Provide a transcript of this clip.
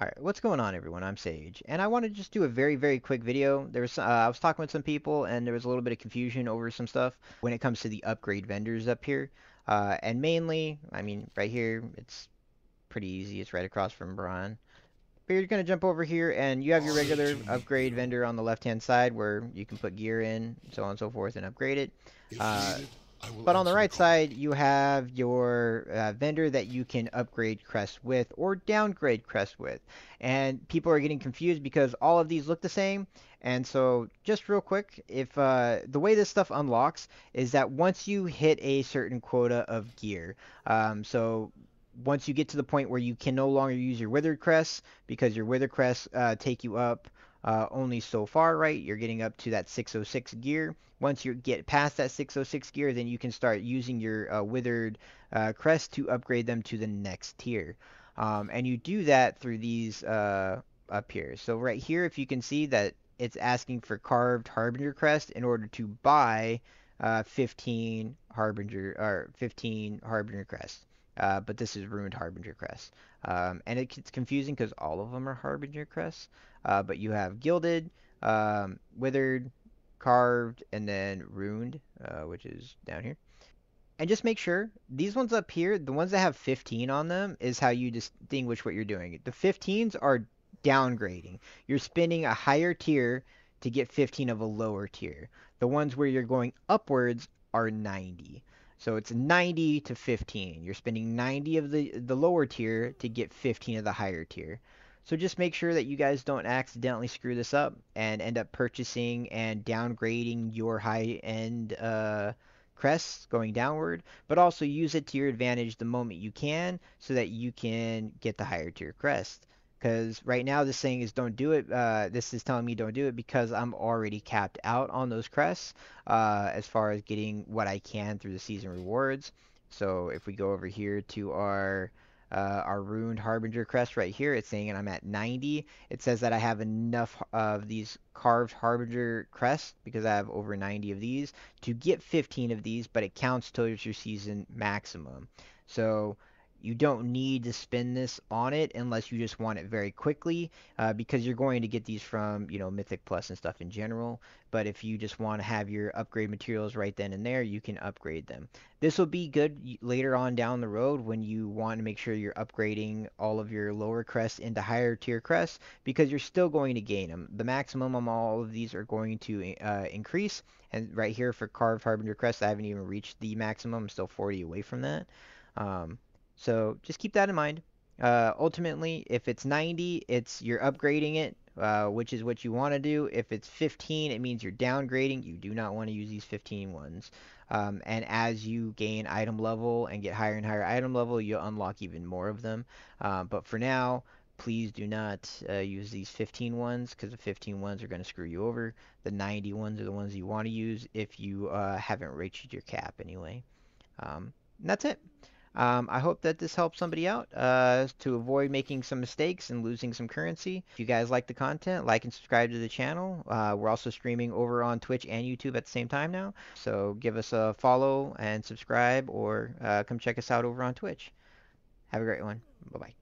Alright, what's going on everyone? I'm Sage, and I want to just do a very, very quick video. There was, uh, I was talking with some people, and there was a little bit of confusion over some stuff when it comes to the upgrade vendors up here. Uh, and mainly, I mean, right here, it's pretty easy. It's right across from Brian. But you're going to jump over here, and you have your regular upgrade vendor on the left-hand side where you can put gear in, so on and so forth, and upgrade it. Uh, but on the right side, you have your uh, vendor that you can upgrade crest with or downgrade crest with. And people are getting confused because all of these look the same. And so just real quick, if uh, the way this stuff unlocks is that once you hit a certain quota of gear, um, so once you get to the point where you can no longer use your weathered crest because your weathered crest uh, take you up uh, only so far, right? You're getting up to that 606 gear. Once you get past that 606 gear, then you can start using your uh, weathered uh, crest to upgrade them to the next tier. Um, and you do that through these uh, up here. So right here, if you can see that it's asking for carved harbinger crest in order to buy uh, 15 harbinger or 15 harbinger crest. Uh, but this is runed harbinger crest. Um, and it gets confusing because all of them are harbinger crests. Uh, but you have gilded, um, weathered, carved, and then runed, uh, which is down here. And just make sure these ones up here, the ones that have 15 on them, is how you distinguish what you're doing. The 15s are downgrading. You're spending a higher tier to get 15 of a lower tier. The ones where you're going upwards are 90. So it's 90 to 15. You're spending 90 of the the lower tier to get 15 of the higher tier. So just make sure that you guys don't accidentally screw this up and end up purchasing and downgrading your high-end uh, crests going downward, but also use it to your advantage the moment you can so that you can get the higher tier crest. Because right now this thing is don't do it. Uh, this is telling me don't do it because I'm already capped out on those crests uh, as far as getting what I can through the season rewards. So if we go over here to our uh, our runed harbinger crest right here it's saying I'm at 90 it says that I have enough of these carved harbinger crests because I have over 90 of these to get 15 of these but it counts towards your season maximum so you don't need to spend this on it unless you just want it very quickly uh, because you're going to get these from you know mythic plus and stuff in general. But if you just want to have your upgrade materials right then and there you can upgrade them. This will be good later on down the road when you want to make sure you're upgrading all of your lower crests into higher tier crests because you're still going to gain them the maximum on all of these are going to uh, increase and right here for carved harbinger crest I haven't even reached the maximum. I'm still 40 away from that. Um, so just keep that in mind. Uh, ultimately, if it's 90, it's you're upgrading it, uh, which is what you want to do. If it's 15, it means you're downgrading. You do not want to use these 15 ones. Um, and as you gain item level and get higher and higher item level, you'll unlock even more of them. Uh, but for now, please do not uh, use these 15 ones because the 15 ones are going to screw you over. The 90 ones are the ones you want to use if you uh, haven't reached your cap anyway. Um, that's it. Um, I hope that this helps somebody out uh, to avoid making some mistakes and losing some currency. If you guys like the content, like and subscribe to the channel. Uh, we're also streaming over on Twitch and YouTube at the same time now. So give us a follow and subscribe or uh, come check us out over on Twitch. Have a great one. Bye-bye.